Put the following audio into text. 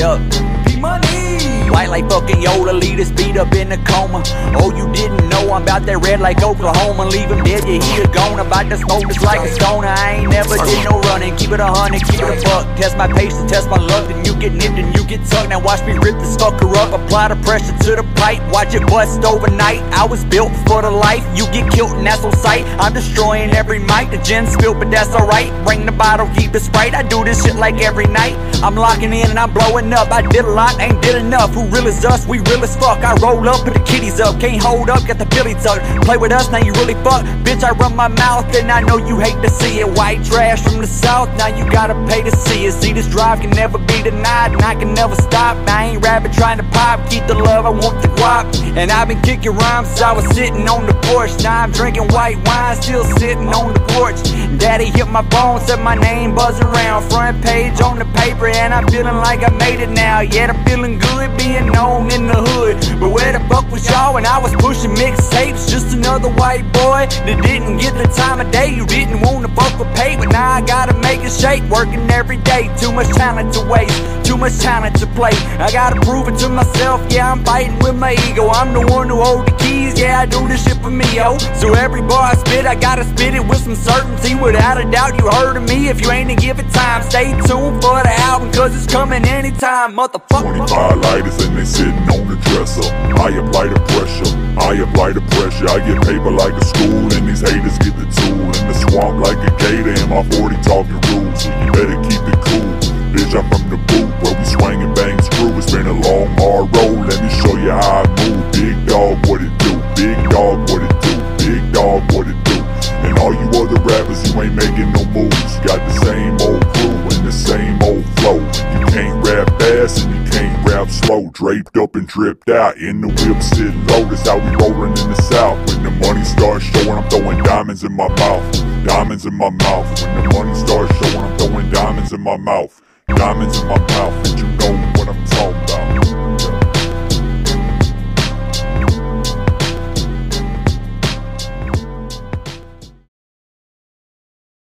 Yup like fucking Yola. Lead his beat up in a coma. Oh, you didn't know I'm about that red like Oklahoma. Leave him dead, yeah, he a gone. About to smoke just like a stoner. I ain't never did no running. Keep it a hundred, keep it a buck. Test my patience, test my luck. Then you get nipped and you get tucked. Now watch me rip this fucker up. Apply the pressure to the pipe. Watch it bust overnight. I was built for the life. You get killed and that's on sight. I'm destroying every mic. The gin spill, but that's alright. Bring the bottle, keep it sprite. I do this shit like every night. I'm locking in and I'm blowing up. I did a lot, ain't did enough. Who real is us? We real as fuck. I roll up, put the kitties up. Can't hold up, got the billy tucked. Play with us, now you really fuck. Bitch, I run my mouth and I know you hate to see it. White trash from the south, now you gotta pay to see it. See, this drive can never be denied, and I can never stop. I ain't rapping trying to pop, keep the love, I want the guap. And I've been kicking rhymes I was sitting on the porch. Now I'm drinking white wine, still sitting on the porch. Daddy hit my phone, said my name buzzing around. Front page on the paper, and I'm feeling like I made it now. Yeah, I'm feeling good being known in the hood. But where the fuck was y'all when I was pushing mixtapes? Just another white boy that didn't get the time of day. You didn't want to fuck with pay, but now I gotta make it shake. Working every day, too much talent to waste, too much talent to play. I gotta prove it to myself, yeah, I'm fighting with my ego. I'm the one who hold the keys, yeah, I do this shit for me, yo. So every bar I spit, I gotta spit it with some certainty. Without a doubt, you heard of me. If you ain't to give it time, stay tuned for the album, cause it's coming anytime, motherfucker. 25 lighters and they sitting on the dresser. I apply the pressure, I apply the pressure. I get paper like a school, and these haters get the tool. In the swamp like a gator, and my 40 talking rules. So you better keep it cool. Bitch, I'm from the boot where we swing and bang screw. It's been a long, hard road. Let me show you how I move. Big dog, what it do? Big dog, what it do? Big dog, what it do? And all you other rappers, you ain't making no moves. Got the same old crew slow. Draped up and dripped out in the whip, sitting low. That's how we rollin' in the south. When the money starts showing, I'm throwing diamonds in my mouth. Diamonds in my mouth. When the money starts showing, I'm throwing diamonds in my mouth. Diamonds in my mouth, and you know